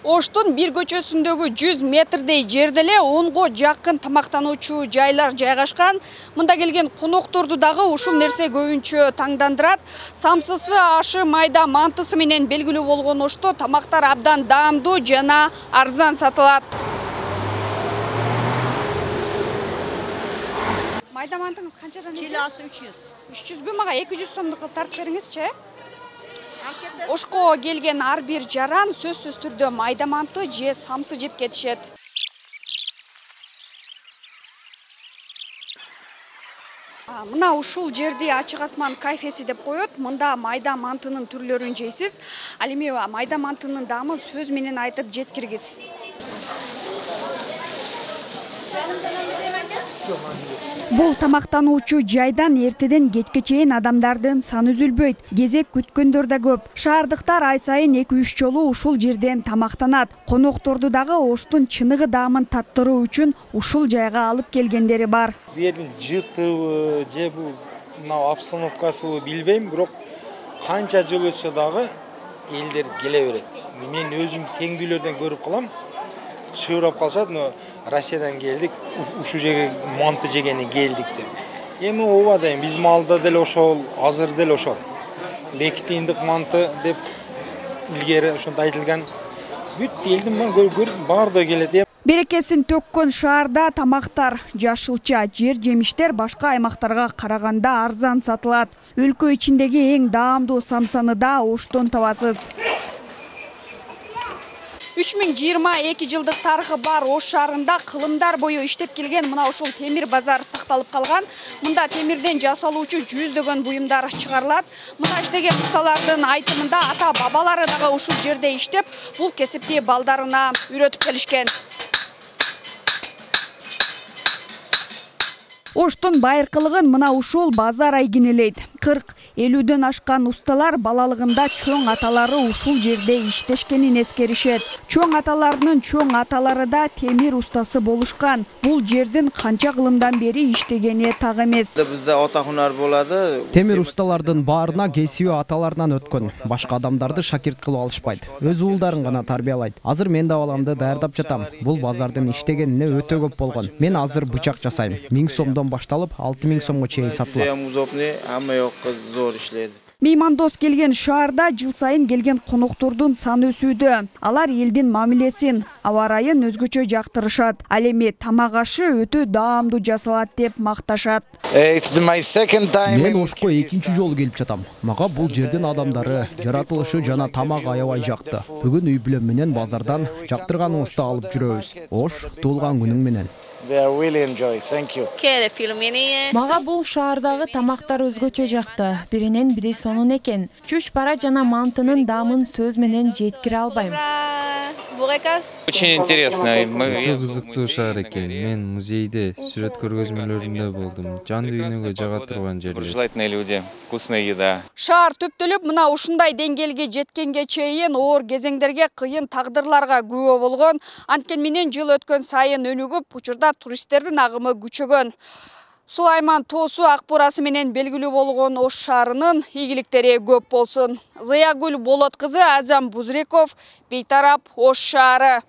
Оштун бир көчөсүндөгү 100 метрдей жерде эле онго жакын тамактануучу жайлар жайгашкан. Мында келген конокторду дагы ушул нерсе көбүнчө таңдандырат. Самсысы, ашы, майда, мантысы менен белгилүү болгон Ошто тамактар абдан даамдуу жана арзан сатылат. Майда мантыңыз канчадан экен? Kilosu 300. 300 мага 200 сомдук кылып тартып бериңизчи. э? Ошко келген ар бир жаран сөзсүз түрдө майда манты же самсы жеп кетишет. Мына ушул жерди ачык асман кафеси деп коет. Мында майда мантынын түрлөрүн жейсиз. Ал эми майда мантынын даамын сөз менен айтып жеткиргиз. Бул тамактануучу жайдан эртеден кечке чейин адамдардын саны үзүлбөйт. Кезек күткөндөр да көп. Шаардыктар ай сайын 2-3 жолу ушул жерден тамактанат. Конокторду дагы Оштун чыныгы даамын таттыруу үчүн ушул жайга алып келгендери бар. бул жердин жытыбы же бул мына обстановкасыбы билбейм бирок канча жыл өтсө дагы элдер келе берет мен өзүм теңдүүлөрдөн көрүп калам шыбырап калышат но россиядан келдик у- ушул жерге манты жегени келдик деп эми ооба дейм биз маалда деле ошол азыр деле ошол эки тыйындык манты деп илгери ошентип айтылган бүт элдин көрүп баардыгы келет Берекесин төккөн шаарда тамактар, жашылча, жер жемиштер башка аймактарга караганда арзан сатылат. Өлкө ичиндеги эң даамдуу самсаны да Оштон табасыз. 3022 жылдык тарыхы бар Ош шаарында кылымдар бою иштеп келген мына ушул темир базар сакталып калган. Мында темирден жасалуучу жүздөгөн буюмдар чыгарылат. Мына иштеген усталардын айтымында ата бабалары дагы ушул жерде иштеп, бул кесипти балдарына үйрөтүп келишкен. Оштун байыркылыгын мына ушул базар айгинелейт. 40-50дөн ашкан усталар балалыгында чоң аталары ушул жерде иштешкенин эскеришет. Чоң аталарынын чоң аталары да темир устасы болушкан. Бул жердин канча кылымдан бери иштегени так эмес. Ota hunar болады. темир усталардын баарына кесиби аталарынан өткөн башка адамдарды шакирт кылып алышпайт өз уулдарын гана тарбиялайт азыр мен да баламды даярдап жатам бул базардын иштегенине өтө көп болгон мен азыр бычак жасайм миң сомдон башталып алты миң сомго чейин сатылат zor. Меймандос келген шаарда жыл сайын келген коноктордун саны өсүүдө. Алар элдин мамилесин, аба ырайын өзгөчө жактырышат. Ал эми тамак ашы өтө даамдуу жасалат деп макташат. Мен ошко экинчи жолу келип жатам мага бул жердин адамдары жаратылышы жана тамак аябай жакты бүгүн үй бүлөм менен базардан жактырганыбызды алып жүрөбүз ош туулган күнүң менен Мага бул шаардагы тамактар өзгөчө жакты. Биринен бири сонун экен. Чүч бара жана мантынын даамын сөз менен жеткире албайм. Очень интересно. Өтө кызыктуу шаар экен мен музейде сүрөт көргөзмөлөрүндө болдум жан дүйнөгө жага турган жерлер Доброжелательные люди, вкусная еда. Шаар түптөлүп мына ушундай деңгээлге жеткенге чейин оор кезеңдерге кыйын тагдырларга күбө болгон. Анткени менен жыл өткөн сайын өнүгүп, учурда туристтердин агымы күчөгөн. Сулайман Тоосу акбурасы менен белгилүү болгон Ош шаарынын ийгиликтери көп болсун. Зыягүл Болот кызы Азам Бузреков, бейтарап Ош шаары.